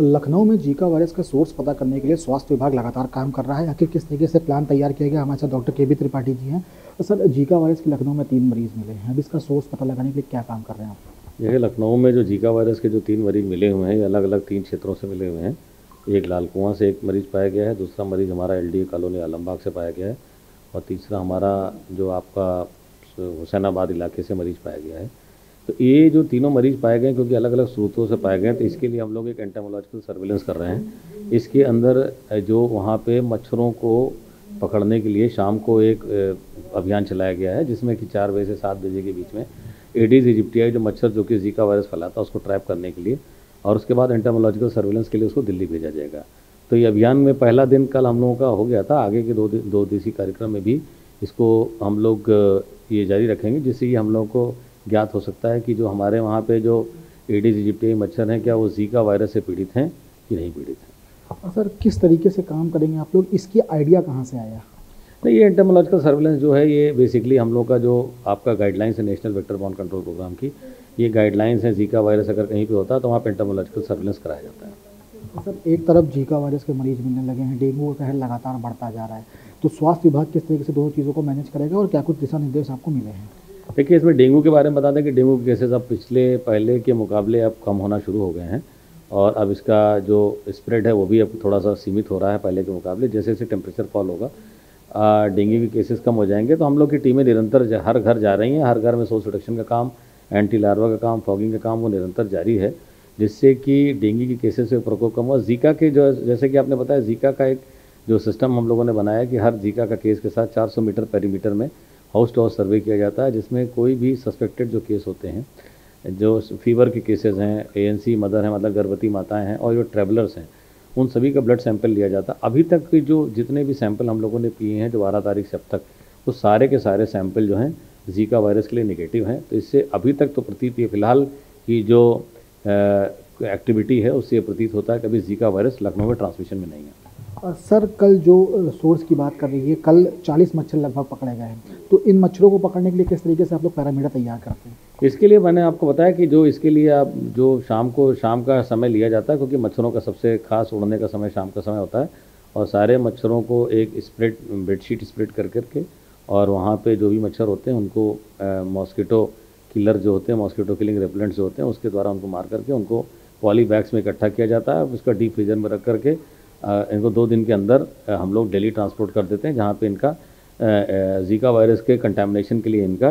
लखनऊ में Zika virus का source पता करने के लिए स्वास्थ्य विभाग लगातार काम कर रहा है। आखिर किस तरीके से प्लान तैयार किया गया? हमारे साथ डॉक्टर के बी त्रिपाठी जी हैं। सर, जीका वायरस के लखनऊ में तीन मरीज़ मिले हैं। अब इसका सोर्स पता लगाने के लिए क्या काम कर रहे हैं आप? देखिए, लखनऊ में जो जीका वायरस के जो तीन मरीज़ मिले हुए हैं, ये अलग अलग तीन क्षेत्रों से मिले हुए हैं। एक लाल कुआँ से एक मरीज़ पाया गया है, दूसरा मरीज़ हमारा एलडीए कॉलोनी आलमबाग से पाया गया है, और तीसरा हमारा जो आपका हुसैनाबाद इलाके से मरीज़ पाया गया है। तो ये जो तीनों मरीज़ पाए गए क्योंकि अलग अलग स्रोतों से पाए गए तो इसके लिए हम लोग एक एंटामोलॉजिकल सर्विलेंस कर रहे हैं। इसके अंदर जो वहाँ पे मच्छरों को पकड़ने के लिए शाम को एक अभियान चलाया गया है, जिसमें कि चार बजे से सात बजे के बीच में एडीज इजिप्टियाई जो मच्छर, जो कि जीका वायरस फैलाता है, उसको ट्रैप करने के लिए और उसके बाद एंटामोलॉजिकल सर्विलेंस के लिए उसको दिल्ली भेजा जाएगा। तो ये अभियान में पहला दिन कल हम लोगों का हो गया था, आगे के दो दो दिवसीय कार्यक्रम में भी इसको हम लोग ये जारी रखेंगे, जिससे कि हम लोगों को ज्ञात हो सकता है कि जो हमारे वहाँ पे जो एडीज इजिप्टियाई मच्छर हैं क्या वो जीका वायरस से पीड़ित हैं कि नहीं पीड़ित हैं? और सर किस तरीके से काम करेंगे आप लोग? इसकी आइडिया कहाँ से आया? नहीं ये एंटेमोलॉजिकल सर्विलेंस जो है ये बेसिकली हम लोग का जो आपका गाइडलाइंस है नेशनल वेक्टर बॉन्ड कंट्रोल प्रोग्राम की ये गाइडलाइंस है जीका वायरस अगर कहीं पे होता है तो वहाँ पर एंटेमोलॉजिकल सर्विलेंस कराया जाता है। सर एक तरफ़ जीका वायरस के मरीज़ मिलने लगे हैं डेंगू का कहर लगातार बढ़ता जा रहा है तो स्वास्थ्य विभाग किस तरीके से दोनों चीज़ों को मैनेज करेगा और क्या कुछ दिशा निर्देश आपको मिले हैं? देखिए, इसमें डेंगू के बारे में बता दें कि डेंगू के केसेस अब पिछले, पहले के मुकाबले अब कम होना शुरू हो गए हैं और अब इसका जो स्प्रेड है वो भी अब थोड़ा सा सीमित हो रहा है पहले के मुकाबले। जैसे जैसे टेम्परेचर फॉल होगा डेंगू के केसेस कम हो जाएँगे तो हम लोग की टीमें निरंतर हर घर जा रही हैं। हर घर में सोर्स रिडक्शन का काम एंटी लार्वा का काम फॉगिंग का काम वो निरंतर जारी है, जिससे कि डेंगू के केसेस से प्रकोप कम हुआ। जीका के जो, जैसे कि आपने बताया जीका का एक जो सिस्टम हम लोगों ने बनाया कि हर जीका का केस के साथ 400 मीटर पेरीमीटर में हाउस टू हाउस सर्वे किया जाता है, जिसमें कोई भी सस्पेक्टेड जो केस होते हैं, जो फीवर के केसेस हैं एएनसी मदर हैं मतलब गर्भवती माताएँ हैं, और जो ट्रैवलर्स हैं, उन सभी का ब्लड सैंपल लिया जाता है। अभी तक के जो जितने भी सैंपल हम लोगों ने पिए हैं, जो बारह तारीख से अब तक, वो सारे के सारे सैंपल जो हैं जीका वायरस के लिए निगेटिव हैं। तो इससे अभी तक तो प्रतीत ये फ़िलहाल की जो एक्टिविटी है, उससे प्रतीत होता है कि अभी जीका वायरस लखनऊ में ट्रांसमिशन में नहीं है। सर, कल जो सोर्स की बात कर रही है, कल 40 मच्छर लगभग पकड़े गए हैं। तो इन मच्छरों को पकड़ने के लिए किस तरीके से आप लोग पैरामीटर तैयार करते हैं? इसके लिए मैंने आपको बताया कि जो इसके लिए आप, जो शाम को, शाम का समय लिया जाता है, क्योंकि मच्छरों का सबसे खास उड़ने का समय शाम का समय होता है, और सारे मच्छरों को एक स्प्रेड बेडशीट स्प्रेड कर करके, और वहाँ पे जो भी मच्छर होते हैं, उनको मॉस्किटो किलर जो होते हैं मॉस्किटो किलिंग रेपलेंट जो होते हैं, उसके द्वारा उनको मार करके, उनको पॉली बैग्स में इकट्ठा किया जाता है। उसका डीप फ्रीजर में रख करके इनको दो दिन के अंदर हम लोग डेली ट्रांसपोर्ट कर देते हैं जहाँ पे इनका जीका वायरस के कंटेमिनेशन के लिए इनका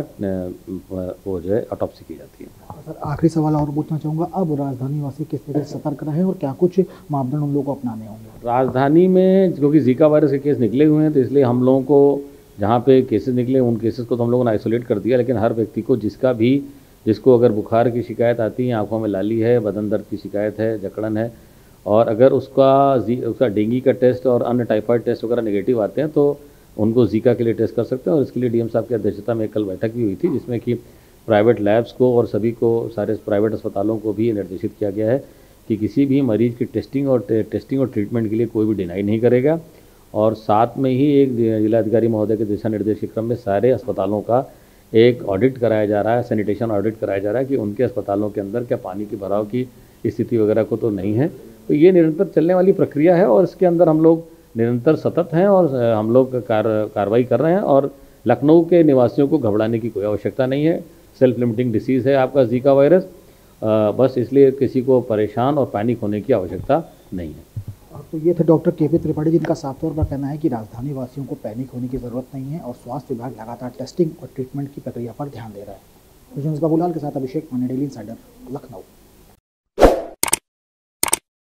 वो जो है ऑटोप्सी की जाती है। सर आखिरी सवाल और पूछना चाहूँगा अब राजधानी वासी किस तरह से सतर्क रहे और क्या कुछ मापदंड उन लोगों को अपनाने होंगे? राजधानी में क्योंकि जीका वायरस के केस निकले हुए हैं तो इसलिए हम लोगों को जहाँ पे केसेस निकले उन केसेस को तो हम लोगों ने आइसोलेट कर दिया लेकिन हर व्यक्ति को जिसका भी जिसको अगर बुखार की शिकायत आती है आँखों में लाली है बदन दर्द की शिकायत है जकड़न है और अगर उसका उसका डेंगी का टेस्ट और अन्य टाइफाइड टेस्ट वगैरह नेगेटिव आते हैं तो उनको जीका के लिए टेस्ट कर सकते हैं। और इसके लिए डीएम साहब की अध्यक्षता में कल बैठक भी हुई थी, जिसमें कि प्राइवेट लैब्स को और सभी को, सारे प्राइवेट अस्पतालों को भी निर्देशित किया गया है कि किसी भी मरीज़ की टेस्टिंग और टेस्टिंग और ट्रीटमेंट के लिए कोई भी डिनाई नहीं करेगा। और साथ में ही एक जिलाधिकारी महोदय के दिशा निर्देश के क्रम में सारे अस्पतालों का एक ऑडिट कराया जा रहा है सैनिटेशन ऑडिट कराया जा रहा है कि उनके अस्पतालों के अंदर क्या पानी की भराव की स्थिति वगैरह को तो नहीं है। तो ये निरंतर चलने वाली प्रक्रिया है और इसके अंदर हम लोग निरंतर सतत हैं और हम लोग कार, कार्रवाई कर रहे हैं और लखनऊ के निवासियों को घबराने की कोई आवश्यकता नहीं है। सेल्फ लिमिटिंग डिसीज़ है आपका जीका वायरस बस इसलिए किसी को परेशान और पैनिक होने की आवश्यकता नहीं है। तो ये थे डॉक्टर के पी त्रिपाठी जिनका साफ़ तौर पर कहना है कि राजधानी वासियों को पैनिक होने की ज़रूरत नहीं है और स्वास्थ्य विभाग लगातार टेस्टिंग और ट्रीटमेंट की प्रक्रिया पर ध्यान दे रहा है। बाबूलाल के साथ अभिषेक मानी डेली इंसाइडर लखनऊ।